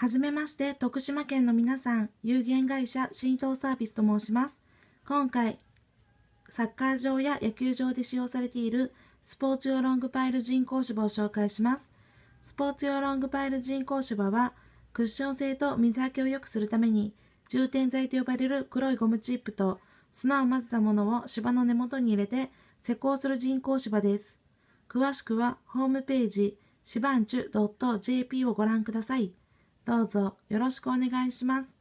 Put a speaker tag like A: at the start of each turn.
A: はじめまして、徳島県の皆さん、有限会社新東サービスと申します。今回、サッカー場や野球場で使用されているスポーツ用ロングパイル人工芝を紹介します。スポーツ用ロングパイル人工芝は、クッション性と水はけを良くするために、充填剤と呼ばれる黒いゴムチップと砂を混ぜたものを芝の根元に入れて施工する人工芝です。詳しくはホームページ、しばんちゅ .jp をご覧ください。どうぞよろしくお願いします。